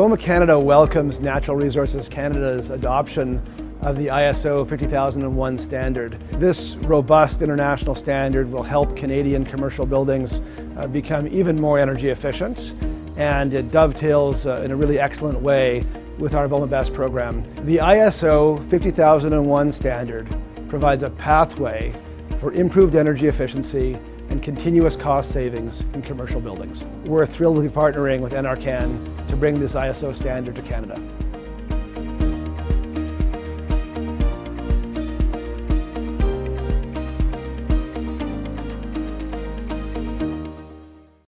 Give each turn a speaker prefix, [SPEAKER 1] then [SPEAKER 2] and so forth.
[SPEAKER 1] BOMA Canada welcomes Natural Resources Canada's adoption of the ISO 50001 standard. This robust international standard will help Canadian commercial buildings uh, become even more energy efficient and it dovetails uh, in a really excellent way with our BOMA Best program. The ISO 50001 standard provides a pathway for improved energy efficiency and continuous cost savings in commercial buildings. We're thrilled to be partnering with NRCan bring this ISO standard to Canada.